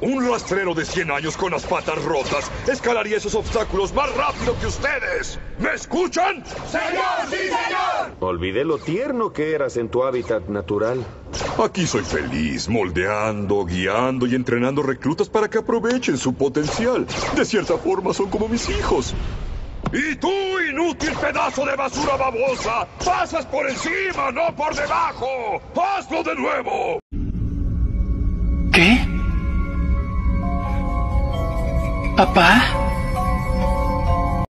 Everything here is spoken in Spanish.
Un rastrero de 100 años con las patas rotas escalaría esos obstáculos más rápido que ustedes. ¿Me escuchan? ¡Señor, sí, señor! Olvidé lo tierno que eras en tu hábitat natural. Aquí soy feliz, moldeando, guiando y entrenando reclutas para que aprovechen su potencial. De cierta forma son como mis hijos. Y tú, inútil pedazo de basura babosa, pasas por encima, no por debajo. ¡Hazlo de nuevo! ¿Qué? Apa?